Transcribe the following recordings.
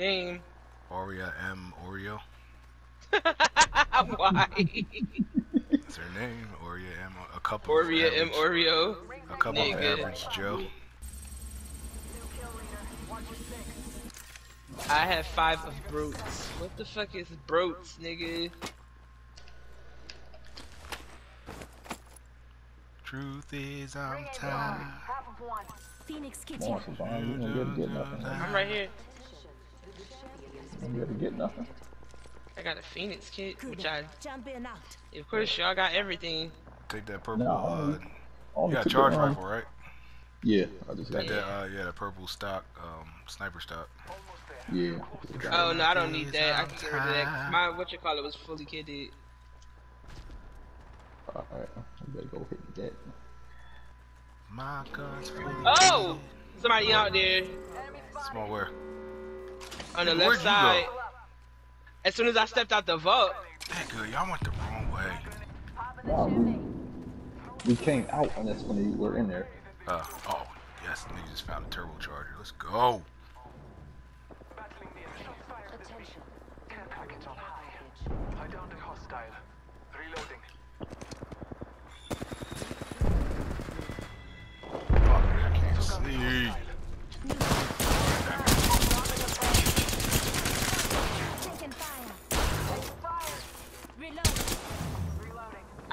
Name. Aurea M. Oreo. Why? That's her name. Aurea M. A couple. of Oreo M. average- Oreo. A couple of Nigga. average Joe. I have five of Brutes. What the fuck is Brutes, nigga? Truth is I'm tired. Phoenix Kitchen. on, Shavon, you gonna get, get nothing. man. I'm right here. You gonna be able to get nothing. I got a Phoenix kit, which I, Jumping out. of course, y'all got everything. Take that purple. No, uh, only- you got a charge rifle, right? Yeah, I just got Take that. that. Uh, yeah, the purple stock. Um, sniper stock. Yeah. Oh no, I don't need that. I can get rid of that. 'cause My what you call it was fully kitted. Alright, I better go hit that. My guns fully. Oh, somebody out there Small where? On the Where'd left you go? side. As soon as I stepped out the vault, That good. Y'all went the wrong way. Nah, we, we came out on this when we were in there. Uh, oh, yes, nigga just found a turbocharger. Let's go. I downed a hostile. Reloading.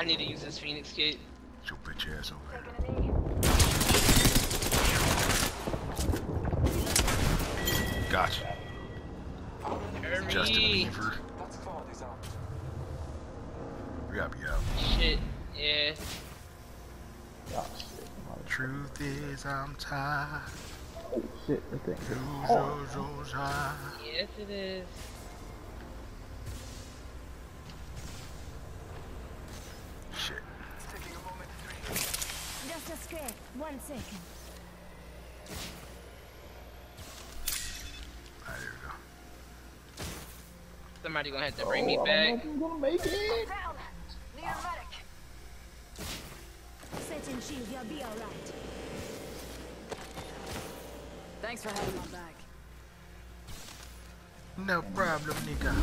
I need to use this Phoenix kit. Get your bitch ass over here. Gotcha. Justin Hurry. Bieber. Beaver. We gotta be out. Shit. Yeah. Oh shit. I'm Truth is I'm tired. Oh shit, that thing. Who's Oh. Yes, it is. Shit. Taking a moment to breathe. Just a scrape. One second. Alright, there we go. Somebody gonna have to bring me oh, I back. don't know if I'm gonna make it. Setting shield. You'll be alright. Thanks for having my back. No problem, nigga.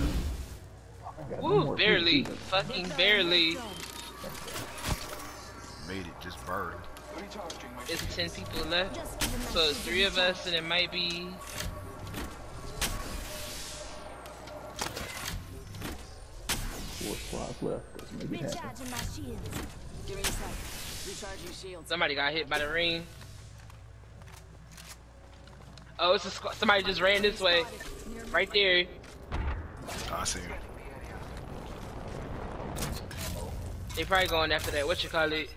I got no Woo, more barely. Fucking barely. Made it just burned. Recharging my It's 10 people left. Just give him a So it's three of us, and it might be. Four squads left. Let's make it happen. Recharging my shields. Give me a sec. Recharging shields. Somebody got hit by the ring. Oh, it's a squ- somebody just ran this way. Right there. Oh, I see him. They probably going after that. What you call it?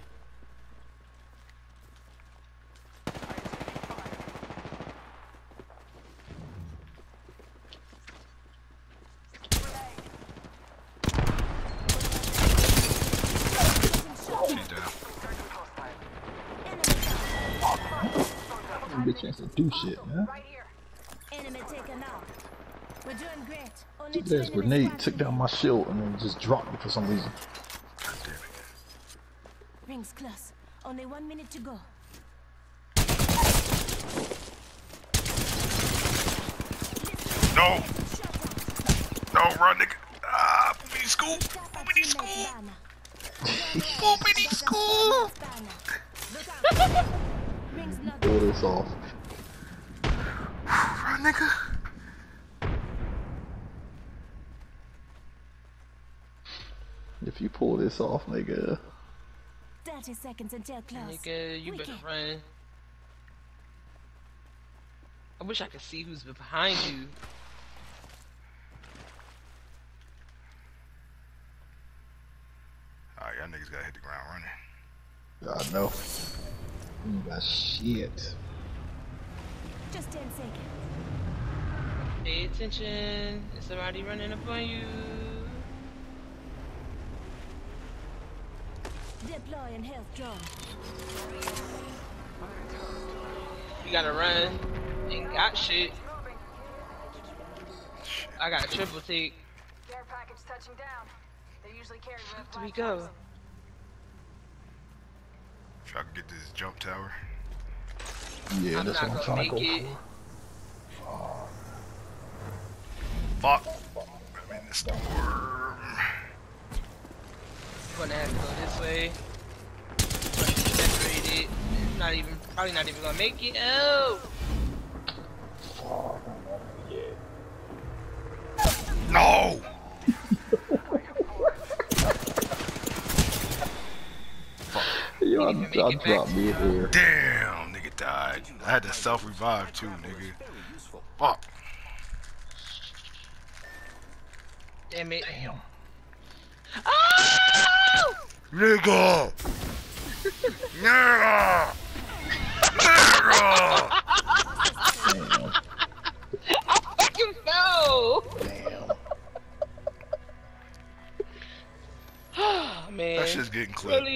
Didn't a chance to do shit, man. Enemy taken out. We're doing Took two that grenade, took down my shield, and then just dropped me for some reason. God damn it. Rings close. Only one minute to go. No! No, run, nigga. Ah, boopity school. Boopity school. Boopity school. Rings not Pull this off. Run, nigga. If you pull this off, nigga. 30 seconds until close. Nigga, you better Wicked. run. I wish I could see who's behind you. Alright, y'all niggas gotta hit the ground running. God no. You got shit. Just 10 seconds. Pay attention. Is somebody running up on you? Deploying health drone. You gotta run. Ain't got shit. I got a triple take. Care package touching down. They usually carry red Where do we flag go? If I could get this jump tower. Yeah, I'm that's not what I'm gonna trying to make go it. for. Fuck. I'm in the storm. gonna have to go this way. Separated. Not even, probably not even gonna make it. Oh! Oh, yeah. No! Yo, I, Nigga make I it back. dropped mid here. Damn, nigga died. I had to self revive too, nigga. Fuck. Damn it. Damn. Oh! Nigga! Nigga! Nigga! Damn. I fucking fell! Damn. Man. That shit's getting clipped. Really?